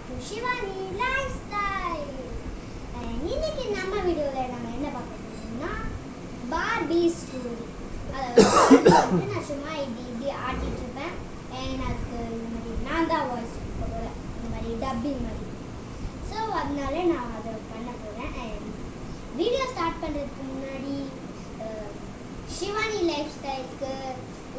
Back to Shivani life style இன்னைக்கு நம்ம வீடியோவில் நம்ம என்ன பார்க்க போகிறோம்னா பார்பி ஸ்டோரி அதாவது நான் சும்மா இப்படி இப்படி ஆட்டிட்டு இருப்பேன் எனக்கு அதுக்கு இந்த மாதிரி நான் தான் வாய்ஸ் போகிறேன் இந்த மாதிரி டப்பிங் மாதிரி ஸோ அதனால நான் அதை பண்ண போகிறேன் அண்ட் வீடியோ ஸ்டார்ட் பண்ணுறதுக்கு முன்னாடி அஹ், சிவானி லைஃப் ஸ்டைலுக்கு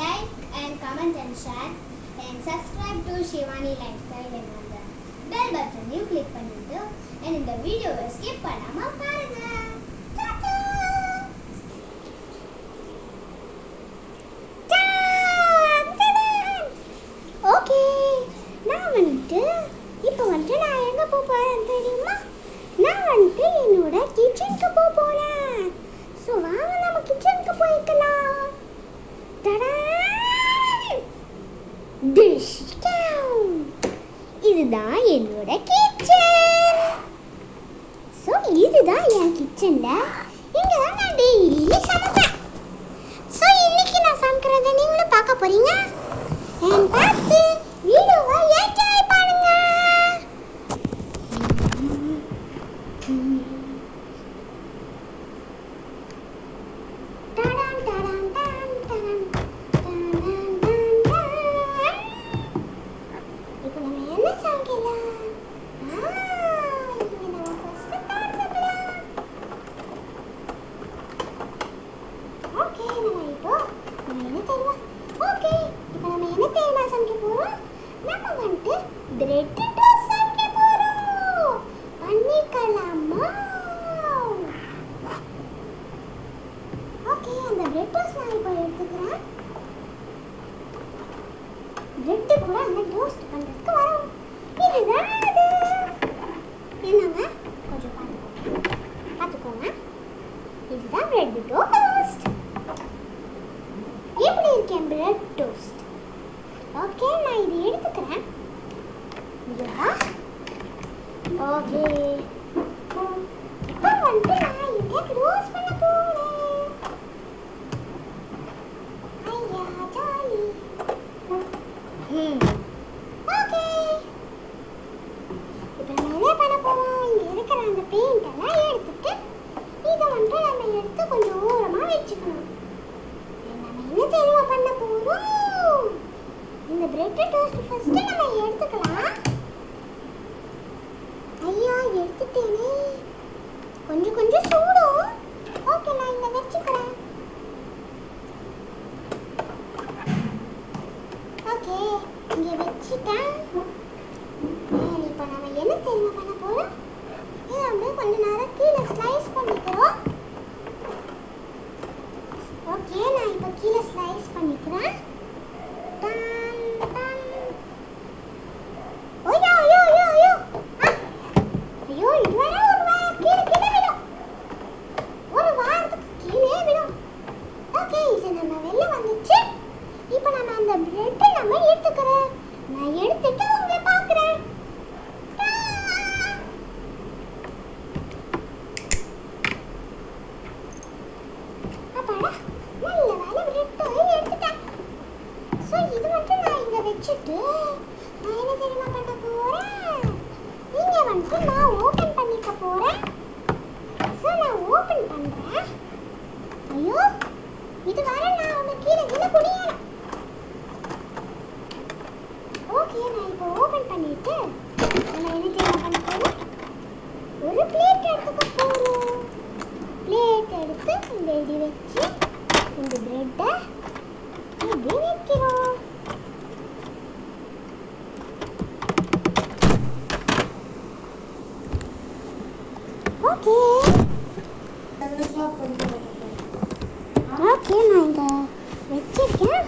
like and comment and share and subscribe to Shivani life style bell பட்டனையும் கிளிக் பண்ணிட்டு என் இந்த வீடியோவை ஸ்கிப் பண்ணாமல் பாருங்கள் Ta-ta! ஓகே நான் வந்துட்டு இப்போ வந்துட்டு நான் எங்கே போக போகிறேன் தெரியுமா நான் வந்துட்டு என்னோட கிச்சனுக்கு போக போகிறேன் ஸோ வாங்க நம்ம கிச்சனுக்கு போய்க்கலாம் டடா டிஷ் இதுதான் என்னோட கிச்சன் ஸோ இதுதான் என் கிச்சனில் இங்கே தான் நான் டெய்லி சமைப்பேன். ஸோ இன்னைக்கு நான் சமைக்கிறத நீங்களும் பார்க்க போறீங்க. என் பார்த்து வீடியோவை என்ஜாய் பண்ணுங்க டடான், டடான், டான், டடான், டடான், டான், டான். இப்போ நம்ம என்ன சமைக்கலாம் ஆ, இங்க நம்ம first தான் சாப்பிடலாம். ஓகே நம்ம நம்ம என்ன தெரியுமா ஓகே. இப்போ நம்ம என்ன தெரியுமா சமைக்க போறோம்? நம்ம வந்துட்டு பிரெட் டோஸ்ட் சமைக்க பண்ணிக்கலாமா? ஓகே அந்த பிரெட் டோஸ்ட் நான் இப்போ எடுத்துக்கிறேன். பிரெட் கூட அந்த டோஸ்ட் பண்றதுக்கு வரும். இதுதான் அது. என்னங்க கொஞ்சம் பார்த்துக்கோங்க பார்த்துக்கோங்க. இதுதான் bread toast bread toast okay நான் இது எடுத்துக்கிறேன். ஓகே இப்போ வந்து நான் இதை க்ளோஸ் பண்ண போகிறேன் ஐயா ஜாலி ம் ஓகே இப்போ நம்ம என்ன பண்ண போறோம் இங்க இருக்கிற அந்த பெயிண்ட் எல்லாம் எடுத்துட்டு இதை வந்து நம்ம எடுத்து கொஞ்சம் ஓரமா வச்சுக்கணும் நம்ம என்ன தெரியுமா பண்ண போறோம் இந்த பிரெட் டோஸ்ட் ஃபர்ஸ்ட் நம்ம எடுத்துக்கலாம். ஐயா எடுத்துட்டேனே. கொஞ்சம் கொஞ்சம் சூடும். ஓகே நான் இங்க வச்சுக்கிறேன் ஓகே இங்க வச்சுட்டேன் And இப்போ நம்ம என்ன தெரியுமா பண்ண போறோம் இதை வந்து கொஞ்ச நேரம் கீழே ஸ்லைஸ் பண்ணிக்கிறோம் ஓகே நான் இப்போ கீழே ஸ்லைஸ் பண்ணிக்கிறேன் டான், டான். ஐயோ, ஐயோ, ஐயோ, ஐயோ. ஆ. ஐயோ, இது வேற ஒரு வாரம் கீழே கீழே விழும். ஒரு வாரத்துக்கு கீழே விழும். ஓகே, இது நம்ம வெளில வந்துச்சு. இப்போ நம்ம அந்த பிரெட்டை நம்ம எடுத்துக்கிறோம். நான் எடுத்துட்டு உங்களை பார்க்குறேன். டான். அப்பாடா நல்ல வேலை பிரெட்டை எடுத்துட்டேன் ஸோ இது மட்டும் நான் இங்கே வச்சுட்டு நான் என்ன தெரியுமா பண்ண போகிறேன் இங்கே வந்துட்டு நான் ஓப்பன் பண்ணிக்க போகிறேன் ஸோ நான் ஓப்பன் பண்ணுறேன் ஐயோ இது வர நான் ஒன்று கீழே கீழே குடியணும் ஓகே நான் இப்போ ஓபன் பண்ணிட்டு நம்ம என்ன தெரியுமா பண்ண போறோம் ஒரு பிளேட் எடுத்துக்க போறோம். பிளேட் எடுத்து இந்த இடி வச்சு இந்த பிரெட்டை இப்படி வைக்கிறோம் ஓகே ஓகே நான் இங்கே வச்சிருக்கேன்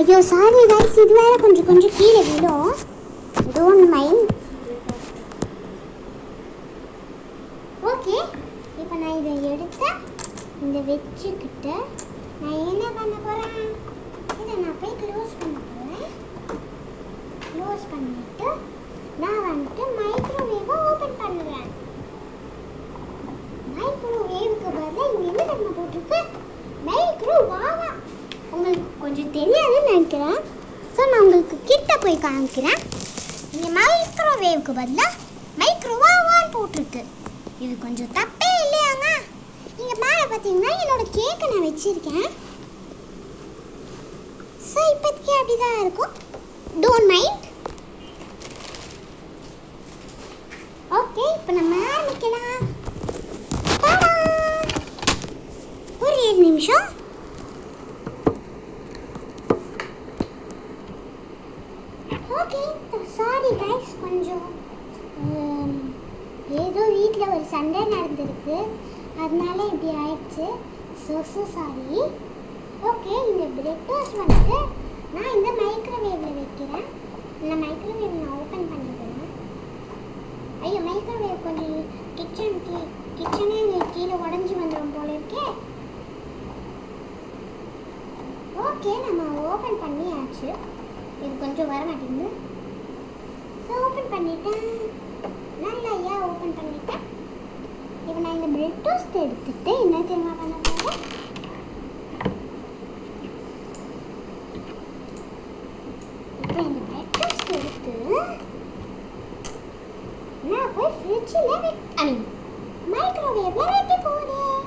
ஐயோ சாரி கைஸ் இது வேற கொஞ்சம் கொஞ்சம் கீழே விழும் டோன்ட் மைண்ட் ஓகே இப்போ நான் இதை எடுத்து இந்த வச்சுக்கிட்டு நான் என்ன பண்ண போகிறேன் இதை நான் போய் க்ளோஸ் பண்ண போகிறேன் க்ளோஸ் பண்ணிட்டு நான் வந்துட்டு மைக்ரோவேவை ஓப்பன் பண்ணுறேன் மைக்ரோவேவுக்கு பதிலாக இங்கே என்ன தெரியுமா போட்டிருக்கு? மைக்ரோவாவா உங்களுக்கு கொஞ்சம் தெரியாதுன்னு நினைக்கிறேன். ஸோ நான் உங்களுக்கு கிட்ட போய் காமிக்கிறேன். இங்கே மைக்ரோவேவ்க்கு பதிலாக மைக்ரோவாவான்னு போட்டிருக்கு. இது கொஞ்சம் தப்பே இல்லையாங்க? இங்கே மேலே பார்த்தீங்கன்னா என்னோடய கேக்கை நான் வச்சுருக்கேன். ஸோ இப்போதைக்கு அப்படி தான் இருக்கும். டோன்ட் மைண்ட் ஓகே இப்போ நம்ம ஆரம்பிக்கலாம். ஒரு ஏழு நிமிஷம் ஓகே சாரி கைஸ் கொஞ்சம் ஹம், ஏதோ வீட்டில் ஒரு சண்டை நடந்திருக்கு. அதனால இப்படி ஆயிடுச்சு. ஸோ ஸோ சாரி ஓகே இந்த பிரெட் டோஸ்ட் வந்துட்டு நான் இந்த மைக்ரோவேவில் வைக்கிறேன். இந்த மைக்ரோவேவ் நான் ஓப்பன் பண்ணிக்கிறேன் ஐயோ மைக்ரோவேவ் கொஞ்சம் கிச்சன் கீ கிச்சனே கீழே உடஞ்சி வந்துடும் போல இருக்கே. ஓகே நம்ம ஓப்பன் பண்ணியாச்சு. இது கொஞ்சம் வர மாட்டேங்குது ஸோ ஓப்பன் பண்ணிட்டேன். நல்லா ஐயா ஓப்பன் பண்ணிட்டேன் இப்போ நான் இந்த பிரெட் டோஸ்ட் எடுத்துட்டு என்ன தெரியுமா பண்ண போகிறேன் இப்போ இந்த பிரெட் டோஸ்ட் எடுத்து நான் போய் ஃப்ரிட்ஜில் ஐ மீன் மைக்ரோவேவில் வைக்க போகிறேன்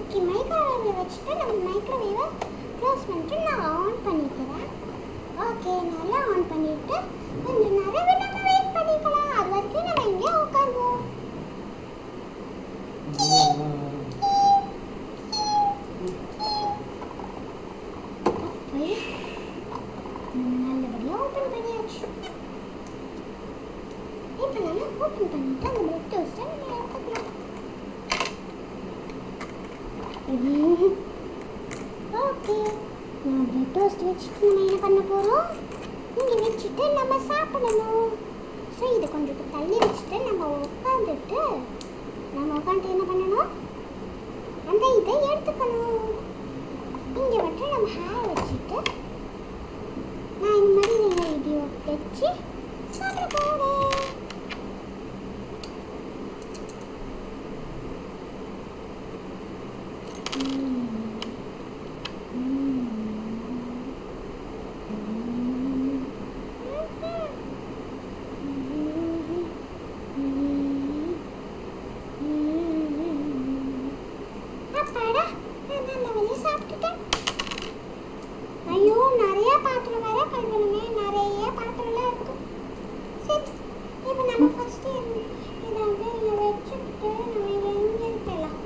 ஓகே மைக்ரோவேவில் வச்சுட்டு நம்ம மைக்ரோவேவை க்ளோஸ் பண்ணிட்டு நான் ஆன் பண்ணிக்கிறேன். ஓகே நல்லா ஆன் பண்ணிட்டு கொஞ்சம் நேரம் நம்ம வெயிட் பண்ணிக்கலாம். அது வரைக்கும் நம்ம இங்கே நல்லபடியாக ஓப்பன் பண்ணியாச்சு இப்போ நம்ம ஓப்பன் பண்ணிட்டு அந்த பிரெட் டோஸ்ட்டை நம்ம எடுத்துக்கலாம் ஓகே நம்ம பிரெட் டோஸ்ட் வச்சுட்டு நம்ம என்ன பண்ண போகிறோம் இங்கே வச்சுட்டு நம்ம சாப்பிடணும் ஸோ இதை கொஞ்சம் தள்ளி வச்சுட்டு நம்ம உட்காந்துட்டு நம்ம உட்காந்துட்டு என்ன பண்ணணும்? அந்த இதை எடுத்துக்கணும். இங்கே மட்டும் நம்ம ஹேர் வச்சுட்டு நான் இந்த மாதிரி நீங்கள் வீடியோ வச்சு சொல்கிற போகிறேன் அப்பாடா நான் நல்ல வெளியே சாப்பிட்டுட்டேன் ஐயோ நிறைய பாத்திரம் வேற கழுவணுமே நிறைய பாத்திரம்லாம் இருக்கு சரி இப்போ நம்ம ஃபர்ஸ்ட் இதை வந்து இங்கே வச்சுக்கிட்டு நம்ம இங்கே எந்திரிக்கலாம்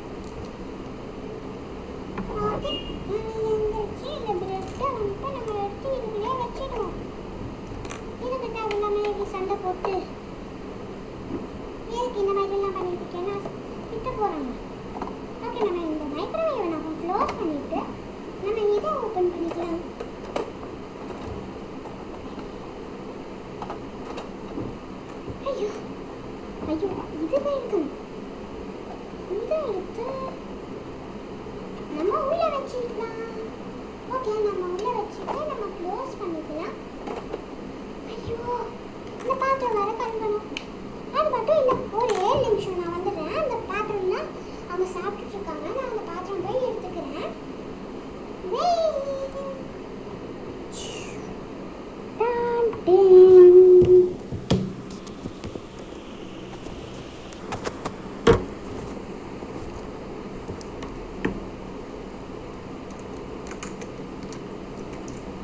ஓகே நம்ம எந்திரிச்சு இந்த பிரெட்டை வந்துட்டு நம்ம எடுத்து இதுக்குள்ளே வச்சிடுவோம் இதுக்கு தேவையில்லாம இப்படி சண்டை போட்டு எதுக்கு இந்த மாதிரிலாம் பண்ணிட்டு இருக்கேன்னா திட்ட போகிறாங்க ஓகே நம்ம இந்த மைக்ரோவேவை நம்ம க்ளோஸ் பண்ணிட்டு நம்ம இதை ஓப்பன் பண்ணிக்கலாம் ஐயோ ஐயோ இதுதான் எடுக்கணும் இதை எடுத்து நம்ம உள்ள வச்சுக்கலாம். ஓகே நம்ம உள்ள வச்சுட்டு நம்ம க்ளோஸ் பண்ணிக்கலாம். ஐயோ இந்த பாத்திரம் வேற கழுவணும். அது மட்டும் இல்லை ஒரு ஏழு நிமிஷம் நான் வந்துடுறேன். அந்த பாத்திரம்னா அவங்க சாப்பிட்டுட்டு இருக்காங்க. நான் அந்த பாத்திரம் போய் எடுத்துக்கிறேன் Wait. Dun, dun.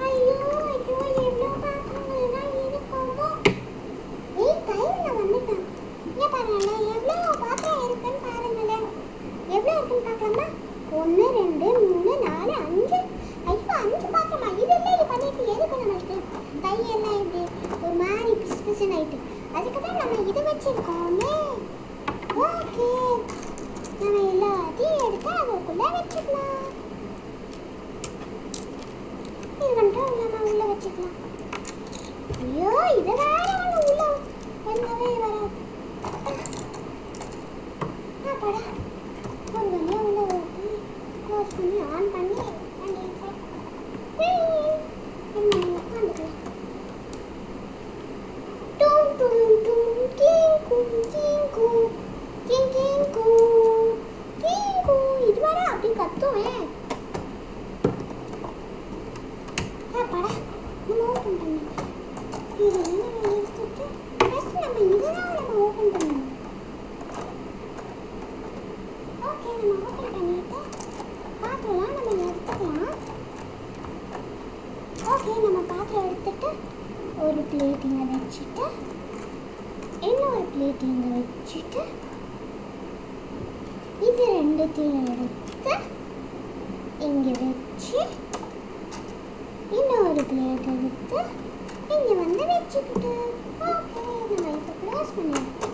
ஐயோ ஐயோ எவ்வளோ பாத்திரங்கள்லாம் இருக்குமோ ஏய் டைம்ல வந்துட்டேன் இங்க பாருங்களேன் எவ்வளோ பாத்திரம் இருக்குன்னு பாருங்களேன் எவ்வளோ இருக்குன்னு பார்க்கலாமா ஒன்று ரெண்டு மூணு நாலு அஞ்சு ஐயோ அஞ்சு பாத்திரமா இதெல்லாம் இது பண்ணிட்டு எதுக்கு நம்மளுக்கு கையெல்லாம் இப்படி ஒரு மாதிரி பிசு பிசுன்னு ஆயிட்டு அதுக்கு தான் நம்ம இது வச்சிருக்கோமே ஓகே நம்ம எல்லாத்தையும் எடுத்து அதுக்குள்ள வச்சுக்கலாம் இது வந்துட்டு நம்ம உள்ள வச்சுக்கலாம் ஐயோ இது வேற ஒண்ணு உள்ள வந்தவே வராது அப்பாடா ஒரு வழியா உள்ள ஓட்டி க்ளோஸ் பண்ணி ஆன் பண்ணி பண்ணிட்டேன் வச்சுட்டு இன்னொரு பிளேட் இங்கே வச்சுட்டு இது ரெண்டுத்தையும் எடுத்து இங்கே வச்சு இன்னொரு பிளேட் எடுத்து இங்கே வந்து வச்சுக்கிட்டு ஓகே நம்ம இப்போ க்ளோஸ் பண்ணிடுறோம்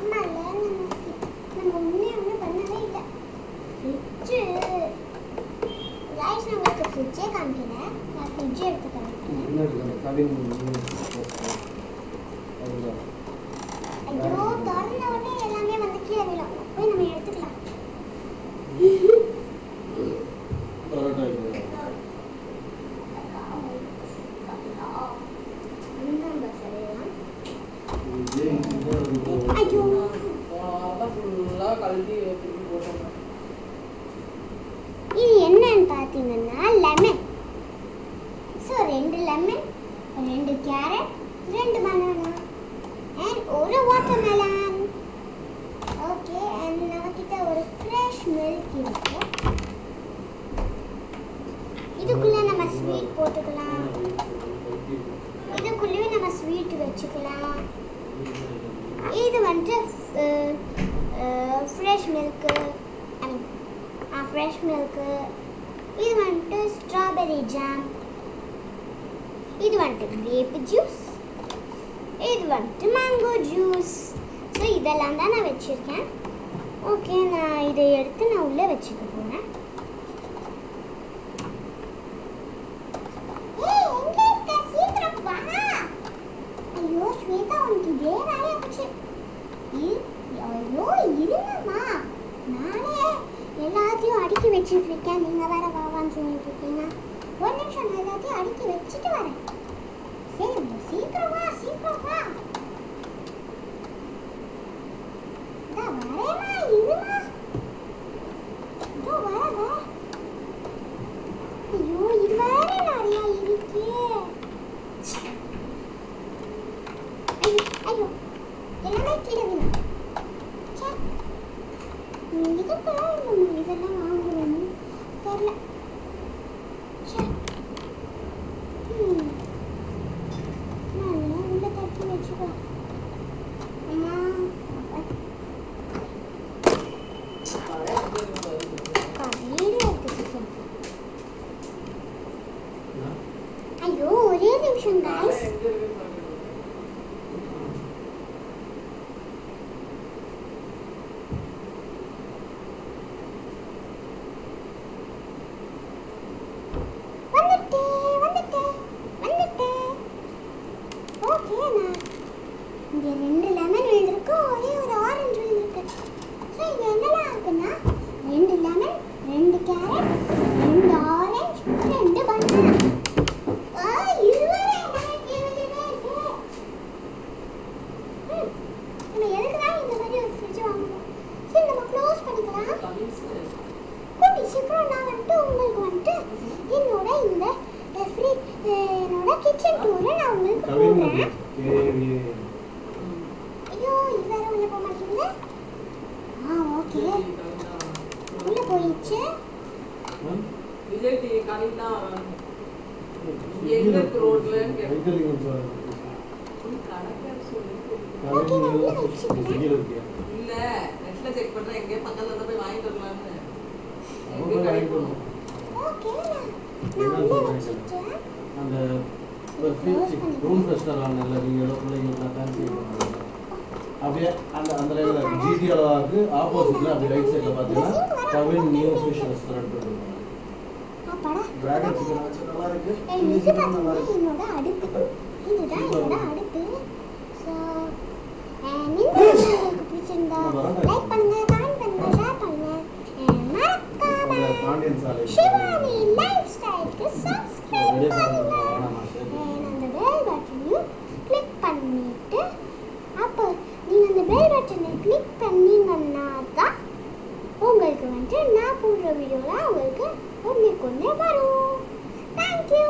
பண்ணல நம்ம முன்னே ஒன்றும் பண்ணவே இல்லை ஃப்ரிட்ஜு ரைஸ் நம்மளுக்கு ஃப்ரிட்ஜே காமிக்கல நான் ஃப்ரிட்ஜே எடுத்து காமிக்கிறேன் என்னென்னா லெமன் ஸோ ரெண்டு லெமன் ரெண்டு கேரட் స్ట్రాబెర్రీ జామ్ ఇది వంటి గ్రేప్ ஜூஸ் இது வந்துட்டு மேங்கோ ஜூஸ் ஸோ இதெல்லாம் தான் நான் வச்சுருக்கேன். ஓகே நான் இதை எடுத்து நான் உள்ளே வச்சுக்க അത് അടിക്ക് വെച്ചിട്ട് വരാം இருக்குன்னா ரெண்டு லெமன் ரெண்டு கேரட் ரெண்டு ஆரஞ்சு ரெண்டு விஜய் டிவி கவிதா எங்க இருக்கு ரோட்ல. இல்ல நெட்ல செக் பண்றேன் எங்கேயோ பக்கத்துல இருந்தா போய் வாங்கிட்டு வரலாம்னு. சொல்றீங்க? வச்சுட்டேன். அந்த ரூம் ஃப்ரெஷ்னர் ஆனல நீங்க பிள்ளைங்களுக்கு ஃபேன்சி அப்படியே அந்த அந்த லைனில் ஜிடி அளவாக்கு ஆப்போசிட்ல அப்படி ரைட் சைடில் பார்த்தீங்கன்னா கவின் நியூ ஃபிஷ் ரெஸ்டாரண்ட் அப்பாடா டிராகன் சிக்கன் வச்சு நல்லா இருக்கு. சில்லி இது சிக்கன் நல்லா பார்த்தீங்கன்னா இருக்கு. என்னோட அடுப்பு இதுதான் என்னோட அடுப்பு ஸோ உங்களுக்கு பிடிச்சிருந்தா லைக் பண்ணுங்க கமெண்ட் பண்ணுங்க ஷேர் பண்ணுங்க. மறக்காம சிவானி லைஃப் ஸ்டைலுக்கு சப்ஸ்கிரைப் பண்ணுங்க. அந்த பெல் பட்டனையும் கிளிக் பண்ணிட்டு அப்போ நீங்க அந்த பெல் பட்டனை கிளிக் பண்ணீங்கன்னா தான் உங்களுக்கு வந்துட்டு நான் போடுற வீடியோலாம் உங்களுக்கு ஒன்று கொண்டு வரும் தேங்க்யூ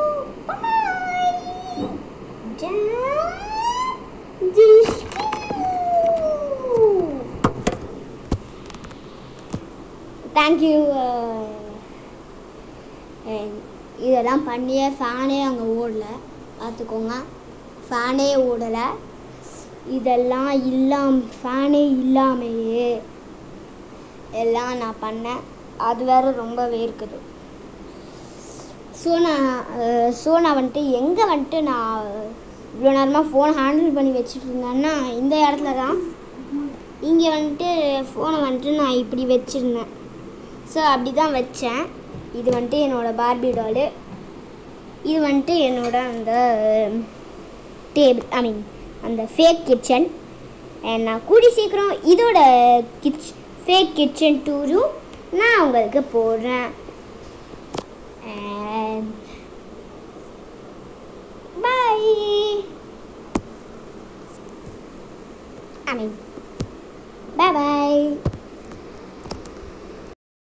பாய் தேங்க்யூ இதெல்லாம் பண்ணியே ஃபேனே அங்கே ஓடல. பார்த்துக்கோங்க. ஃபேனே ஓடலை. இதெல்லாம் இல்லாம ஃபேனே இல்லாமையே. எல்லாம் நான் பண்ணேன். அது வேறு ரொம்ப வேர்க்குது ஸோ நான் ஸோ நான் வந்துட்டு எங்கே வந்துட்டு நான் இவ்வளோ நேரமாக ஃபோன் ஹேண்டில் பண்ணி வச்சுட்டு இருந்தேன்னா இந்த இடத்துல தான் இங்கே வந்துட்டு ஃபோனை வந்துட்டு நான் இப்படி வச்சுருந்தேன். ஸோ அப்படி தான் வச்சேன். இது வந்துட்டு என்னோடய பார்பி டாலு இது வந்துட்டு என்னோட அந்த டேபிள் ஐ மீன் அந்த ஃபேக் கிச்சன் நான் கூடி சீக்கிரம் இதோட கிச் ஃபேக் கிச்சன் டூரும் நான் உங்களுக்கு போடுறேன். and bye. I mean, bye bye.